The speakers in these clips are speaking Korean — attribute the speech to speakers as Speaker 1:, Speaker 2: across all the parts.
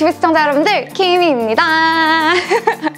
Speaker 1: 유튜브 시청자 여러분들 키미입니다.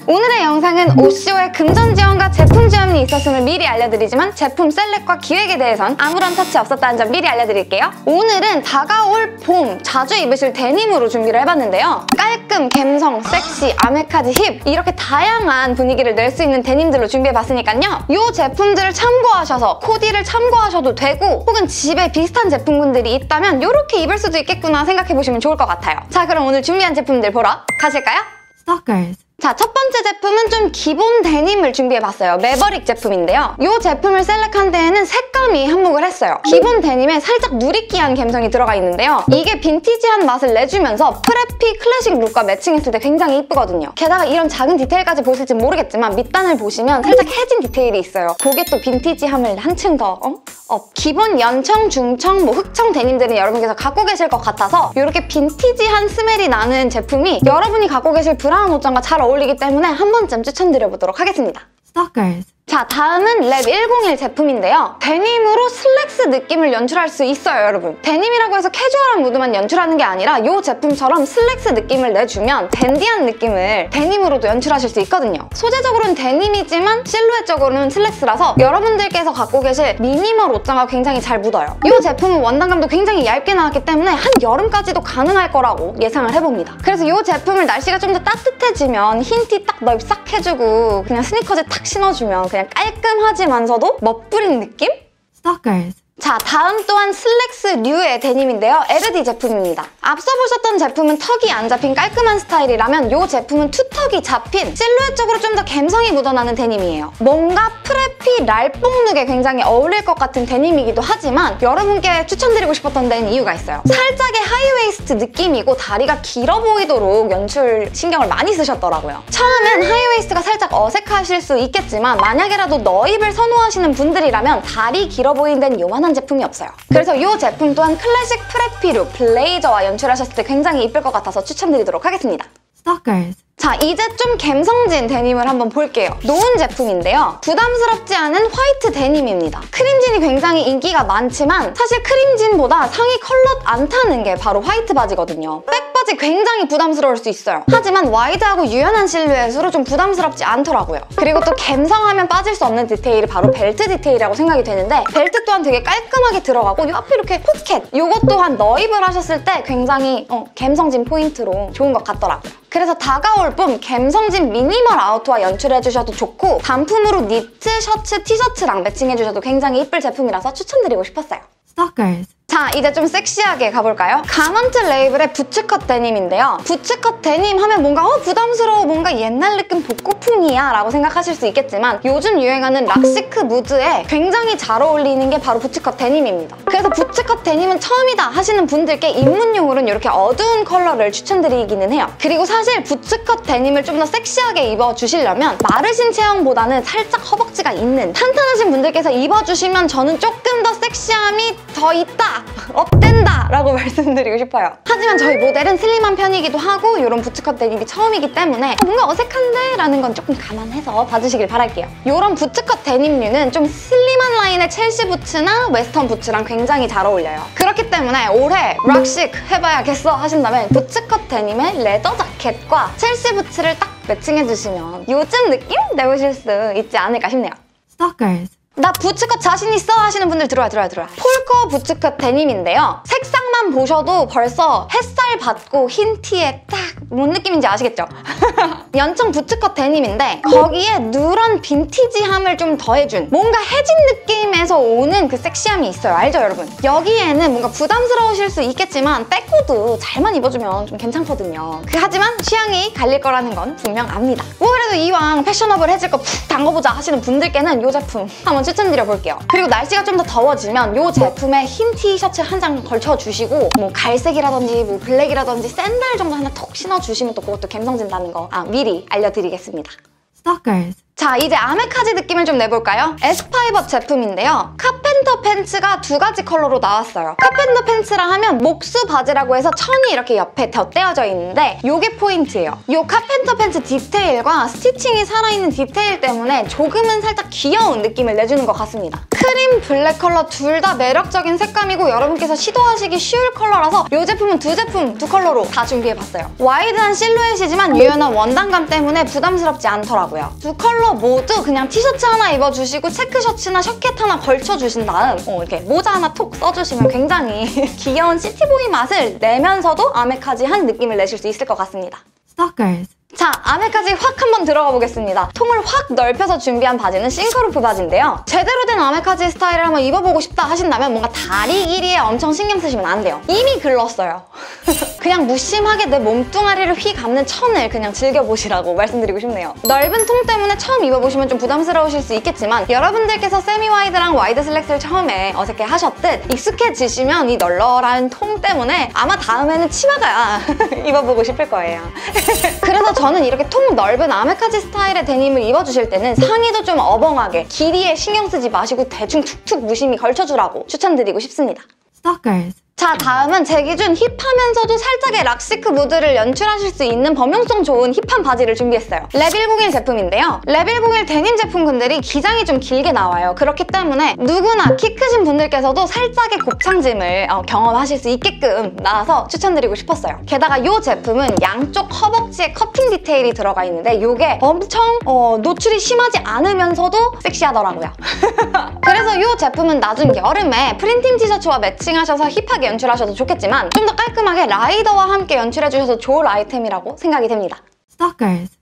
Speaker 1: 영상은 오쇼의 금전 지원과 제품 지원이 있었음을 미리 알려드리지만 제품 셀렉과 기획에 대해선 아무런 터치 없었다는 점 미리 알려드릴게요. 오늘은 다가올 봄 자주 입으실 데님으로 준비를 해봤는데요. 깔끔, 갬성, 섹시, 아메카지, 힙 이렇게 다양한 분위기를 낼 수 있는 데님들로 준비해봤으니까요. 이 제품들을 참고하셔서 코디를 참고하셔도 되고 혹은 집에 비슷한 제품군들이 있다면 이렇게 입을 수도 있겠구나 생각해보시면 좋을 것 같아요. 자 그럼 오늘 준비한 제품들 보러 가실까요?
Speaker 2: Stalkers.
Speaker 1: 자, 첫 번째 제품은 좀 기본 데님을 준비해봤어요. 매버릭 제품인데요. 이 제품을 select한 데에는 색감이 한몫을 했어요. 기본 데님에 살짝 누리끼한 감성이 들어가 있는데요. 이게 빈티지한 맛을 내주면서 preppy 클래식 룩과 매칭했을 때 굉장히 이쁘거든요. 게다가 이런 작은 디테일까지 보실지 모르겠지만 밑단을 보시면 살짝 해진 디테일이 있어요. 그게 또 빈티지함을 한층 더 어? 어, 기본 연청, 중청, 뭐 흑청 데님들은 여러분께서 갖고 계실 것 같아서 이렇게 빈티지한 smell이 나는 제품이 여러분이 갖고 계실 브라운 옷장과 잘 어울 리기 때문에 한 번쯤 추천드려보도록 하겠습니다.
Speaker 2: Stalkers.
Speaker 1: 자, 다음은 랩 101 제품인데요. 데님으로 슬랙스 느낌을 연출할 수 있어요, 여러분. 데님이라고 해서 캐주얼한 무드만 연출하는 게 아니라 이 제품처럼 슬랙스 느낌을 내주면 댄디한 느낌을 데님으로도 연출하실 수 있거든요. 소재적으로는 데님이지만 실루엣적으로는 슬랙스라서 여러분들께서 갖고 계실 미니멀 옷장과 굉장히 잘 묻어요. 이 제품은 원단감도 굉장히 얇게 나왔기 때문에 한 여름까지도 가능할 거라고 예상을 해봅니다. 그래서 이 제품을 날씨가 좀 더 따뜻해지면 흰 티 딱 널싹 해주고 그냥 스니커즈 탁 신어주면 그냥 깔끔하지만서도 멋부린 느낌?
Speaker 2: Stalkers.
Speaker 1: 자, 다음 또한 슬랙스 류의 데님인데요. 에르디 제품입니다. 앞서 보셨던 제품은 tuck이 안 잡힌 깔끔한 스타일이라면 이 제품은 two tuck이 잡힌 실루엣적으로 좀더 감성이 묻어나는 데님이에요. 뭔가 preppy 랄뽕 룩에 굉장히 어울릴 것 같은 데님이기도 하지만 여러분께 추천드리고 싶었던 데는 이유가 있어요. 살짝의 high waist 느낌이고 다리가 길어 보이도록 연출 신경을 많이 쓰셨더라고요. 처음엔 high waist가 살짝 어색하실 수 있겠지만 만약에라도 넣입을 선호하시는 분들이라면 다리 길어 보이는 데는 요만한 제품이 없어요. 그래서 이 제품 또한 클래식 preppy룩 블레이저와 연출하셨을 때 굉장히 이쁠 것 같아서 추천드리도록 하겠습니다.
Speaker 2: Stalkers.
Speaker 1: 자, 이제 좀 감성진 데님을 한번 볼게요. 노은 제품인데요. 부담스럽지 않은 화이트 데님입니다. 크림진이 굉장히 인기가 많지만 사실 크림진보다 상의 컬러 안 타는 게 바로 화이트 바지거든요. 백 바지 굉장히 부담스러울 수 있어요. 하지만 wide하고 유연한 실루엣으로 좀 부담스럽지 않더라고요. 그리고 또 감성하면 빠질 수 없는 디테일이 바로 벨트 디테일이라고 생각이 되는데 벨트 또한 되게 깔끔하게 들어가고 앞에 이렇게 포켓 이것 또한 넣입을 하셨을 때 굉장히 어, 감성진 포인트로 좋은 것 같더라고요. 그래서 다가올 봄 감성진 미니멀 아우터와 연출해주셔도 좋고 단품으로 니트, 셔츠, 티셔츠랑 매칭해주셔도 굉장히 이쁠 제품이라서 추천드리고 싶었어요.
Speaker 2: Stalkers.
Speaker 1: 자, 이제 좀 섹시하게 가볼까요? 가먼트 레이블의 부츠컷 데님인데요. 부츠컷 데님 하면 뭔가 어 부담스러워 뭔가 옛날 느낌 복고풍이야 라고 생각하실 수 있겠지만 요즘 유행하는 rock chic 무드에 굉장히 잘 어울리는 게 바로 부츠컷 데님입니다. 그래서 부츠컷 데님은 처음이다 하시는 분들께 입문용으로는 이렇게 어두운 컬러를 추천드리기는 해요. 그리고 사실 부츠컷 데님을 좀 더 섹시하게 입어주시려면 마르신 체형보다는 살짝 허벅지가 있는 탄탄하신 분들께서 입어주시면 저는 조금 더 섹시함이 더 있다! up된다! 라고 말씀드리고 싶어요. 하지만 저희 모델은 슬림한 편이기도 하고 이런 부츠컷 데님이 처음이기 때문에 뭔가 어색한데? 라는 건 조금 감안해서 봐주시길 바랄게요. 이런 부츠컷 데님류는 좀 슬림한 라인의 첼시 부츠나 웨스턴 부츠랑 굉장히 잘 어울려요. 그렇기 때문에 올해 rock chic 해봐야겠어 하신다면 부츠컷 데님에 leather 자켓과 첼시 부츠를 딱 매칭해주시면 요즘 느낌 내보실 수 있지 않을까 싶네요.
Speaker 2: Stalkers.
Speaker 1: 나 부츠컷 자신 있어 하시는 분들 들어와 들어와 들어와. 폴커 부츠컷 데님인데요. 색상만 보셔도 벌써 햇살 받고 흰 티에 딱 뭔 느낌인지 아시겠죠? 연청 부츠컷 데님인데 거기에 누런 빈티지함을 좀 더해준 뭔가 해진 느낌에서 오는 그 섹시함이 있어요 알죠 여러분? 여기에는 뭔가 부담스러우실 수 있겠지만 빼고도 잘만 입어주면 좀 괜찮거든요 그 하지만 취향이 갈릴 거라는 건 분명 압니다 뭐 그래도 이왕 패셔너블 해질 거 푹 담궈보자 하시는 분들께는 이 제품 한번 추천드려 볼게요. 그리고 날씨가 좀 더 더워지면 이 제품에 흰 티셔츠 한 장 걸쳐주시고 뭐 갈색이라든지 뭐 블랙이라든지 샌들 정도 하나 톡 신어주시면 또 그것도 감성진다는 거 아, 미리 알려드리겠습니다.
Speaker 2: Stalkers.
Speaker 1: 자, 이제 아메카지 느낌을 좀 내볼까요? 에스파이버 제품인데요. carpen carpenter 팬츠가 두 가지 컬러로 나왔어요. carpenter 팬츠라 하면 목수 바지라고 해서 천이 이렇게 옆에 덧대어져 있는데 이게 포인트예요. 이 carpenter 팬츠 디테일과 stitching이 살아있는 디테일 때문에 조금은 살짝 귀여운 느낌을 내주는 것 같습니다. 크림, 블랙 컬러 둘 다 매력적인 색감이고 여러분께서 시도하시기 쉬울 컬러라서 이 제품은 두 제품, 두 컬러로 다 준비해봤어요. wide한 실루엣이지만 유연한 원단감 때문에 부담스럽지 않더라고요. 두 컬러 모두 그냥 티셔츠 하나 입어주시고 체크 셔츠나 shacket 하나 걸쳐주신 다음 어, 이렇게 모자 하나 톡 써주시면 굉장히 귀여운 city boy 맛을 내면서도 아메카지한 느낌을 내실 수 있을 것 같습니다.
Speaker 2: Stalkers.
Speaker 1: 자, 아메카지 확 한번 들어가 보겠습니다. 통을 확 넓혀서 준비한 바지는 싱크로프 바지인데요. 제대로 된 아메카지 스타일을 한번 입어보고 싶다 하신다면 뭔가 다리 길이에 엄청 신경 쓰시면 안 돼요. 이미 글렀어요. 그냥 무심하게 내 몸뚱아리를 휘감는 천을 그냥 즐겨보시라고 말씀드리고 싶네요. 넓은 통 때문에 처음 입어보시면 좀 부담스러우실 수 있겠지만 여러분들께서 semi wide랑 wide 슬랙스를 처음에 어색해 하셨듯 익숙해지시면 이 널널한 통 때문에 아마 다음에는 치마가 입어보고 싶을 거예요. 그래서 저는 이렇게 통 넓은 아메카지 스타일의 데님을 입어주실 때는 상의도 좀 어벙하게 길이에 신경 쓰지 마시고 대충 툭툭 무심히 걸쳐주라고 추천드리고 싶습니다.
Speaker 2: Stalkers.
Speaker 1: 자 다음은 제 기준 힙하면서도 살짝의 rock chic 무드를 연출하실 수 있는 범용성 좋은 힙한 바지를 준비했어요. 레빌01 제품인데요. 레빌01 데님 제품군들이 기장이 좀 길게 나와요. 그렇기 때문에 누구나 키 크신 분들께서도 살짝의 곱창짐을 어, 경험하실 수 있게끔 나와서 추천드리고 싶었어요. 게다가 이 제품은 양쪽 허벅지에 커팅 디테일이 들어가 있는데 이게 엄청 어, 노출이 심하지 않으면서도 섹시하더라고요. 그래서 이 제품은 나중 여름에 프린팅 티셔츠와 매칭하셔서 힙하게 연출하셔도 좋겠지만 좀 더 깔끔하게 라이더와 함께 연출해주셔서 좋을 아이템이라고 생각이 됩니다.
Speaker 2: Stalkers.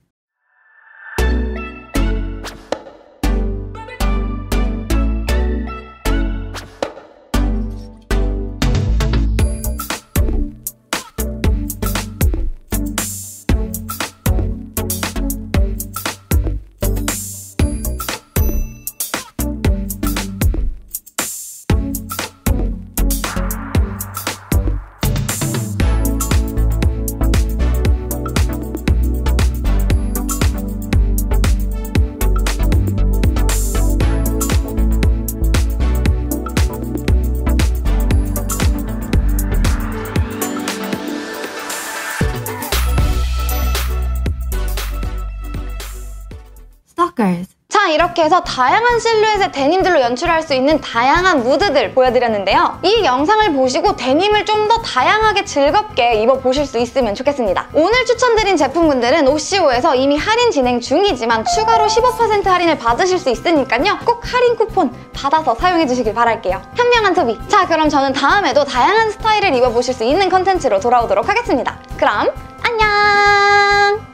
Speaker 2: Stalkers.
Speaker 1: 자 이렇게 해서 다양한 실루엣의 데님들로 연출할 수 있는 다양한 무드들 보여드렸는데요. 이 영상을 보시고 데님을 좀 더 다양하게 즐겁게 입어보실 수 있으면 좋겠습니다. 오늘 추천드린 제품군들은 OCO에서 이미 할인 진행 중이지만 추가로 15% 할인을 받으실 수 있으니까요. 꼭 할인 쿠폰 받아서 사용해주시길 바랄게요. 현명한 소비! 자 그럼 저는 다음에도 다양한 스타일을 입어보실 수 있는 컨텐츠로 돌아오도록 하겠습니다. 그럼 안녕!